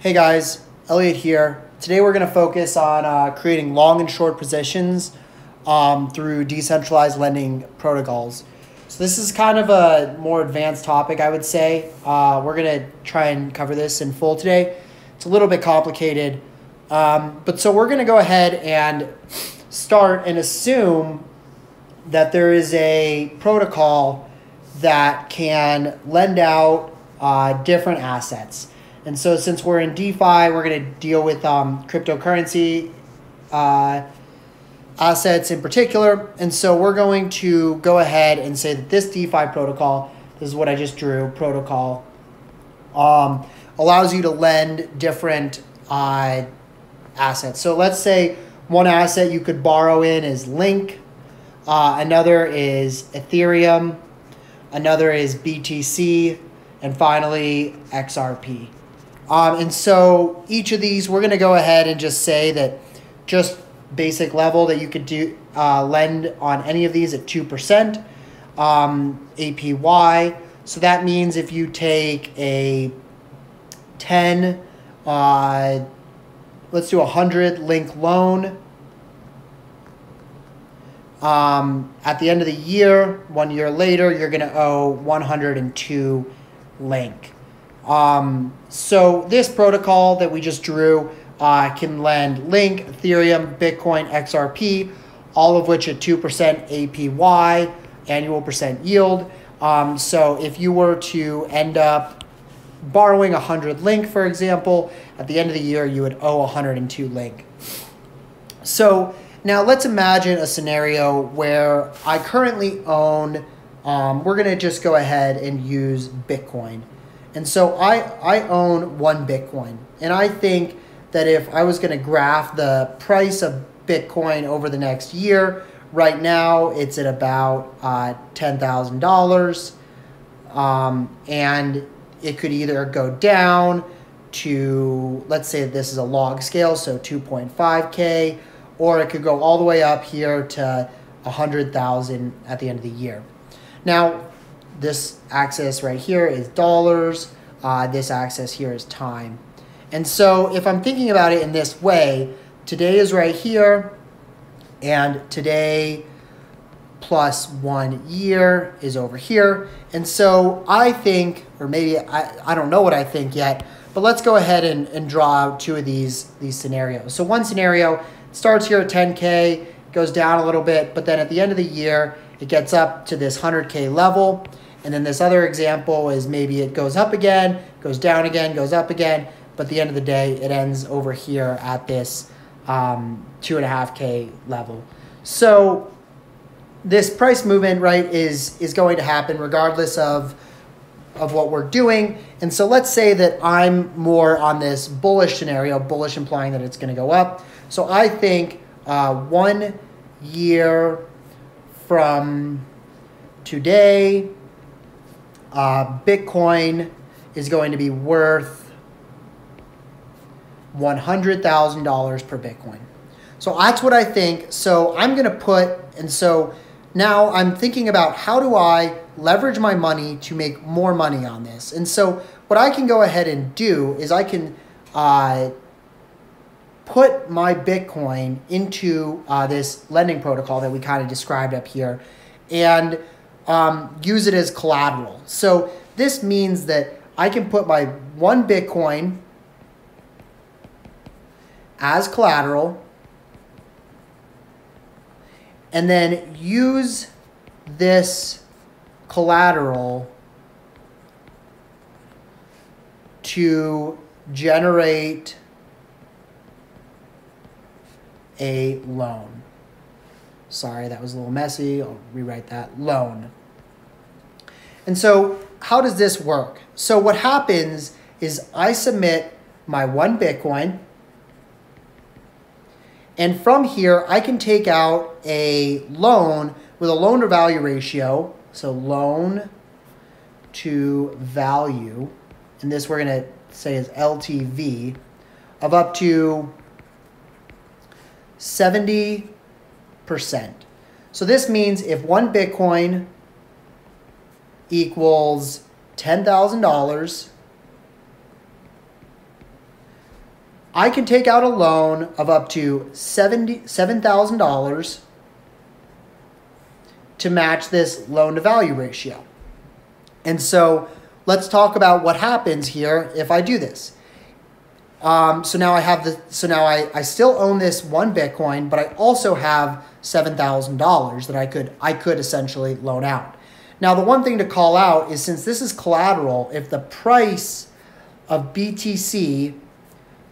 Hey guys, Elliott here. Today we're going to focus on uh, creating long and short positions um, through decentralized lending protocols. So this is kind of a more advanced topic, I would say. Uh, we're going to try and cover this in full today. It's a little bit complicated, um, but so we're going to go ahead and start and assume that there is a protocol that can lend out uh, different assets. And so since we're in DeFi, we're going to deal with um, cryptocurrency uh, assets in particular. And so we're going to go ahead and say that this DeFi protocol, this is what I just drew, protocol, um, allows you to lend different uh, assets. So let's say one asset you could borrow in is Link, uh, another is Ethereum, another is BTC, and finally XRP. Um, and so each of these, we're going to go ahead and just say that just basic level that you could do uh, lend on any of these at 2% um, APY. So that means if you take a 10, uh, let's do a 100 link loan. Um, at the end of the year, one year later, you're going to owe 102 link. Um, so this protocol that we just drew uh, can lend Link, Ethereum, Bitcoin, XRP, all of which at 2% APY, annual percent yield. Um, so if you were to end up borrowing 100 Link, for example, at the end of the year, you would owe 102 Link. So now let's imagine a scenario where I currently own, um, we're going to just go ahead and use Bitcoin. And so I, I own one Bitcoin. And I think that if I was going to graph the price of Bitcoin over the next year, right now it's at about uh, $10,000. Um, and it could either go down to, let's say this is a log scale, so 2.5K, or it could go all the way up here to 100,000 at the end of the year. Now, this axis right here is dollars. Uh, this axis here is time. And so if I'm thinking about it in this way, today is right here, and today plus one year is over here. And so I think, or maybe I, I don't know what I think yet, but let's go ahead and, and draw out two of these, these scenarios. So one scenario starts here at 10K, goes down a little bit, but then at the end of the year, it gets up to this 100K level. And then this other example is maybe it goes up again, goes down again, goes up again, but at the end of the day, it ends over here at this um, two and a half K level. So this price movement, right, is is going to happen regardless of of what we're doing. And so let's say that I'm more on this bullish scenario, bullish implying that it's going to go up. So I think uh, one year from today, uh, Bitcoin is going to be worth $100,000 per Bitcoin. So that's what I think. So I'm going to put, and so now I'm thinking about how do I leverage my money to make more money on this. And so what I can go ahead and do is I can uh, put my Bitcoin into uh, this lending protocol that we kind of described up here. And um, use it as collateral. So this means that I can put my one Bitcoin as collateral and then use this collateral to generate a loan. Sorry, that was a little messy. I'll rewrite that. Loan. And so how does this work? So what happens is I submit my one Bitcoin. And from here, I can take out a loan with a loan to value ratio. So loan to value. And this we're going to say is LTV of up to 70 percent. So this means if one Bitcoin equals $10,000, I can take out a loan of up to $7,000 to match this loan to value ratio. And so let's talk about what happens here if I do this. Um, so now I have the so now I, I still own this one Bitcoin, but I also have seven thousand dollars that I could I could essentially loan out. Now the one thing to call out is since this is collateral, if the price of BTC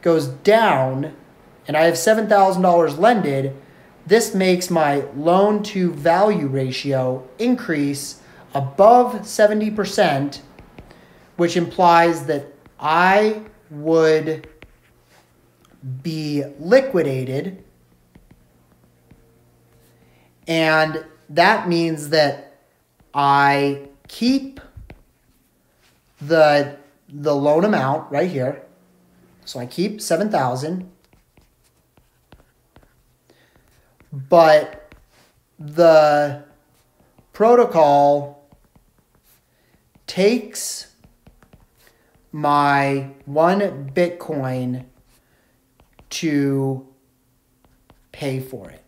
goes down and I have seven thousand dollars lended, this makes my loan to value ratio increase above 70%, which implies that I would be liquidated. And that means that I keep the the loan amount right here. So I keep 7,000. But the protocol takes my one Bitcoin to pay for it.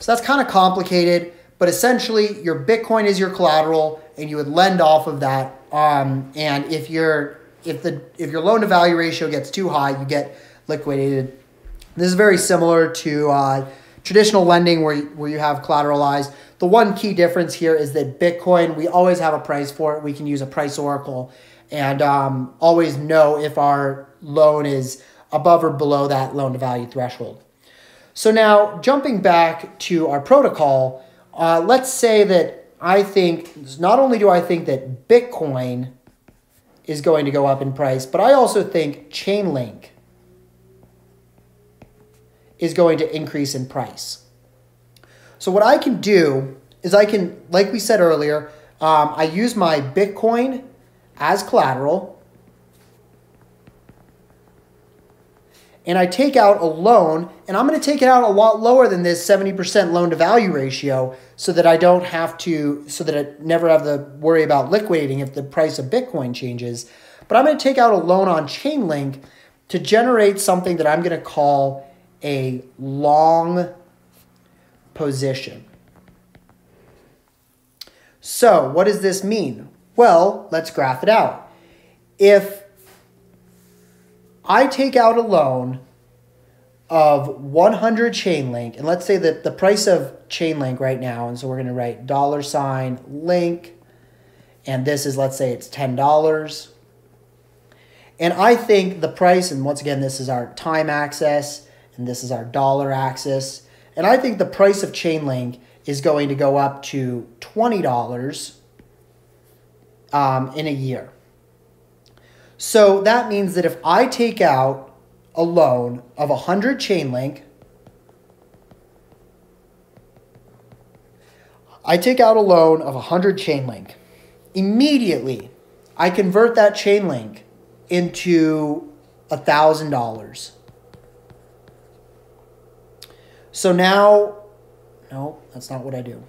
So that's kind of complicated, but essentially your Bitcoin is your collateral and you would lend off of that. Um, and if your if the if your loan to value ratio gets too high, you get liquidated. This is very similar to uh, traditional lending where, where you have collateralized. The one key difference here is that Bitcoin, we always have a price for it. We can use a price oracle and um, always know if our loan is above or below that loan to value threshold. So now jumping back to our protocol, uh, let's say that I think, not only do I think that Bitcoin is going to go up in price, but I also think Chainlink is going to increase in price. So what I can do is I can, like we said earlier, um, I use my Bitcoin as collateral. And I take out a loan, and I'm going to take it out a lot lower than this 70% loan to value ratio so that I don't have to, so that I never have to worry about liquidating if the price of Bitcoin changes. But I'm going to take out a loan on Chainlink to generate something that I'm going to call a long position. So, what does this mean? Well, let's graph it out. If I take out a loan of 100 Chainlink, and let's say that the price of Chainlink right now, and so we're going to write dollar sign link, and this is, let's say it's $10. And I think the price, and once again, this is our time axis, and this is our dollar axis. And I think the price of Chainlink is going to go up to $20 um, in a year. So that means that if I take out a loan of 100 Chainlink, I take out a loan of 100 Chainlink. Immediately, I convert that Chainlink into $1,000. So now, no, that's not what I do.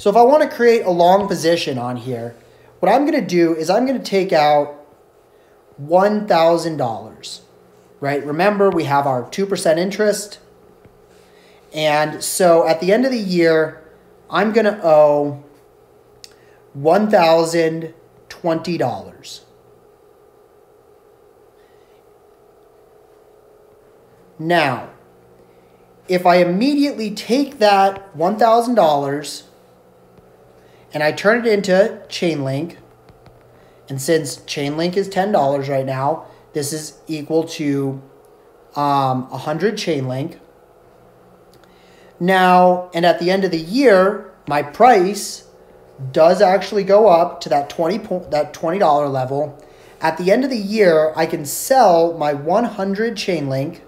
So if I want to create a long position on here, what I'm going to do is I'm going to take out $1,000, right? Remember, we have our 2% interest. And so at the end of the year, I'm going to owe $1,020. Now, if I immediately take that $1,000 and I turn it into Chainlink, and since Chainlink is $10 right now, this is equal to um, 100 Chainlink. Now, and at the end of the year, my price does actually go up to that 20 that $20 level. At the end of the year, I can sell my 100 Chainlink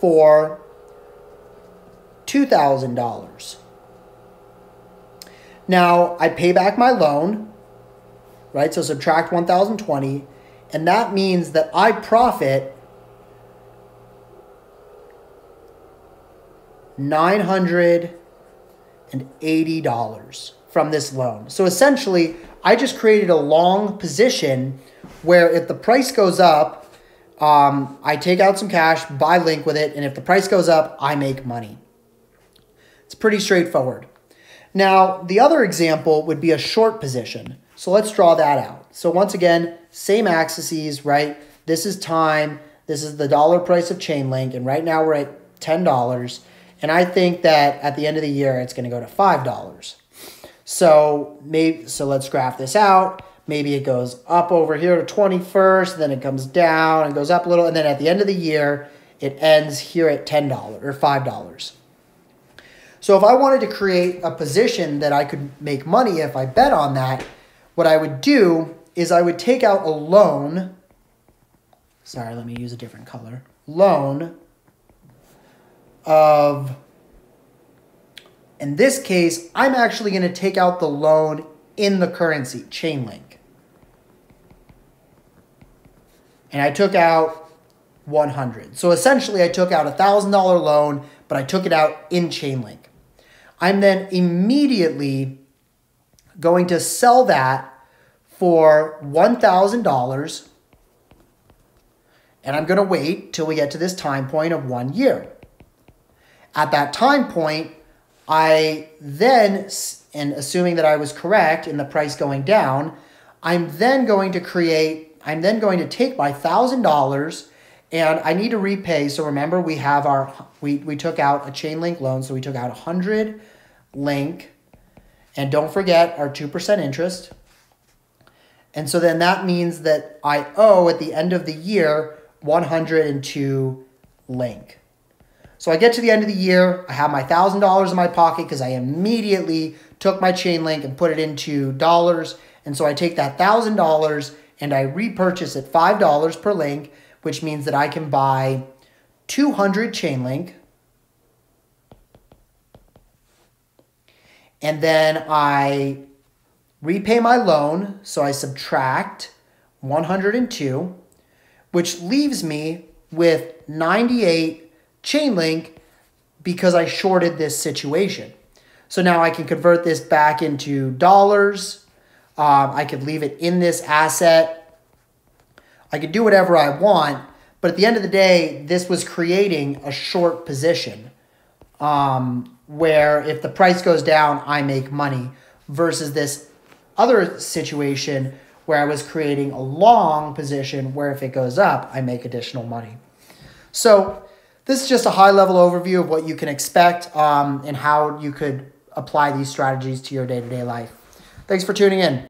for $2,000. Now, I pay back my loan, right? So subtract 1020, and that means that I profit $980 from this loan. So essentially, I just created a long position where if the price goes up, um, I take out some cash, buy Link with it, and if the price goes up, I make money. It's pretty straightforward. Now, the other example would be a short position. So let's draw that out. So once again, same axes, right? This is time. This is the dollar price of Chainlink. And right now we're at $10. And I think that at the end of the year, it's going to go to $5. So maybe, so let's graph this out. Maybe it goes up over here to 21st, then it comes down and goes up a little. And then at the end of the year, it ends here at $10 or $5. So if I wanted to create a position that I could make money if I bet on that, what I would do is I would take out a loan. Sorry, let me use a different color. Loan of, in this case, I'm actually going to take out the loan in the currency, Chainlink. And I took out 100. So essentially, I took out a $1,000 loan, but I took it out in Chainlink. I'm then immediately going to sell that for $1,000 and I'm going to wait till we get to this time point of one year. At that time point, I then, and assuming that I was correct in the price going down, I'm then going to create, I'm then going to take my $1,000 and I need to repay. So remember, we have our, we, we took out a Chainlink loan. So we took out 100 link and don't forget our 2% interest. And so then that means that I owe at the end of the year 102 link. So I get to the end of the year, I have my $1,000 in my pocket because I immediately took my Chainlink and put it into dollars. And so I take that $1,000 and I repurchase it $5 per link, which means that I can buy 200 Chainlink and then I repay my loan, so I subtract 102, which leaves me with 98 Chainlink because I shorted this situation. So now I can convert this back into dollars. Um, I could leave it in this asset. I could do whatever I want, but at the end of the day, this was creating a short position. Um, where if the price goes down, I make money, versus this other situation where I was creating a long position where if it goes up, I make additional money. So this is just a high level overview of what you can expect um, and how you could apply these strategies to your day to day life. Thanks for tuning in.